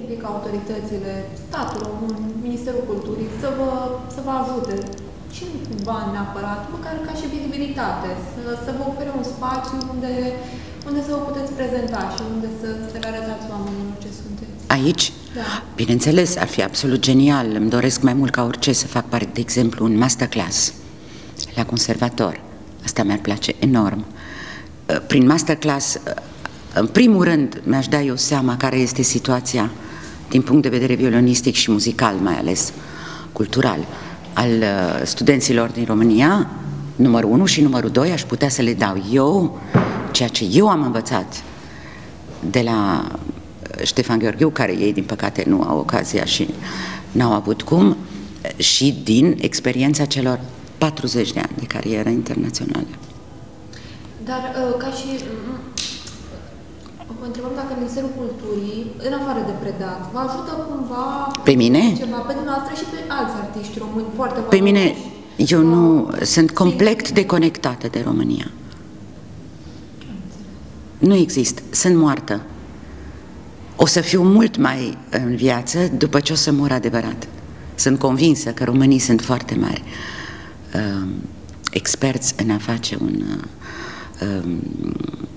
implică autoritățile, statul român, Ministerul Culturii, să vă, să vă ajute și nu cu bani neapărat, măcar ca și vizibilitate, să, să vă ofere un spațiu unde, unde să vă puteți prezenta și unde să, să le arătați oamenilor ce sunteți. Aici? Da. Bineînțeles, ar fi absolut genial. Îmi doresc mai mult ca orice să fac parte, de exemplu, un masterclass la conservator. Asta mi-ar place enorm. Prin masterclass în primul rând, mi-aș da eu seama care este situația din punct de vedere violonistic și muzical, mai ales cultural, al uh, studenților din România, numărul 1 și numărul 2, aș putea să le dau eu ceea ce eu am învățat de la uh, Ștefan Gheorghiu, care ei, din păcate, nu au ocazia și n-au avut cum, și din experiența celor 40 de ani de carieră internațională. Dar uh, ca și Vă întrebăm dacă Ministerul Culturii, în afară de predat, vă ajută cumva pe mine? ceva pe dumneavoastră și pe alți artiști români foarte Pe mine, eu nu, sunt complet deconectată de România. Nu există, sunt moartă. O să fiu mult mai în viață după ce o să mor adevărat. Sunt convinsă că românii sunt foarte mari uh, experți în a face un uh, um,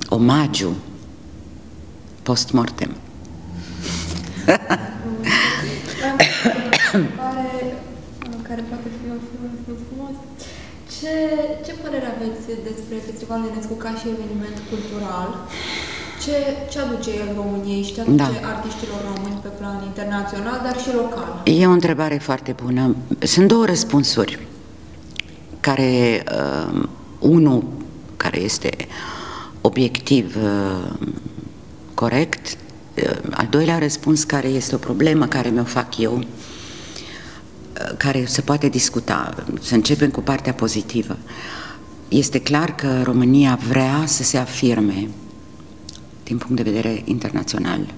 omagiu post-mortem. care poate fi un frumos. Ce, ce părere aveți despre Festivalul Enescu ca și eveniment cultural? Ce, ce aduce el României și ce aduce da. artiștilor români pe plan internațional, dar și local? E o întrebare foarte bună. Sunt două răspunsuri care, uh, unul care este obiectiv uh, corect. Al doilea răspuns, care este o problemă care mi-o fac eu, care se poate discuta, să începem cu partea pozitivă. Este clar că România vrea să se afirme din punct de vedere internațional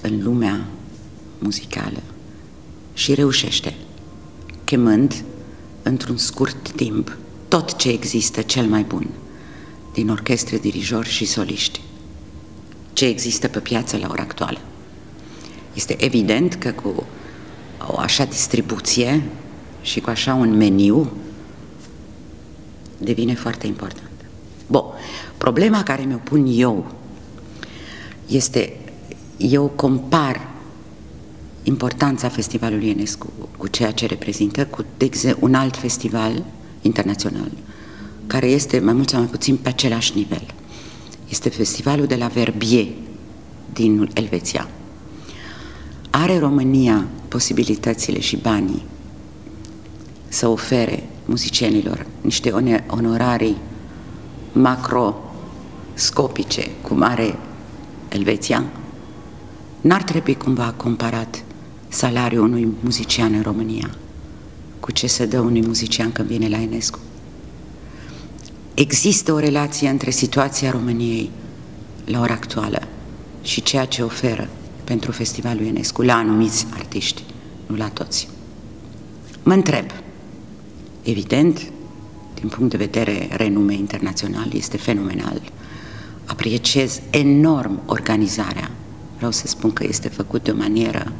în lumea muzicală și reușește, chemând într-un scurt timp tot ce există cel mai bun din orchestre, dirijori și soliști ce există pe piață la ora actuală. Este evident că cu o așa distribuție și cu așa un meniu devine foarte important. Bun, problema care mi-o pun eu este, eu compar importanța Festivalului Enescu cu ceea ce reprezintă, cu de exemplu, un alt festival internațional, care este mai mult sau mai puțin pe același nivel este festivalul de la Verbier din Elveția. Are România posibilitățile și banii să ofere muzicienilor niște onorarii macroscopice, cum are Elveția? N-ar trebui cumva comparat salariul unui muzician în România cu ce se dă unui muzician când vine la Enescu. Există o relație între situația României la ora actuală și ceea ce oferă pentru Festivalul Ionescu la anumiți artiști, nu la toți. Mă întreb, evident, din punct de vedere renume internațional, este fenomenal. Apreciez enorm organizarea. Vreau să spun că este făcut de o manieră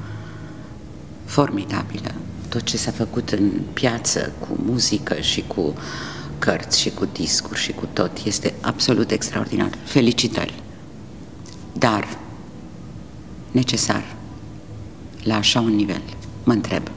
formidabilă. Tot ce s-a făcut în piață, cu muzică și cu uh, cărți și cu discuri și cu tot. Este absolut extraordinar. Felicitări! Dar necesar la așa un nivel, mă întreb.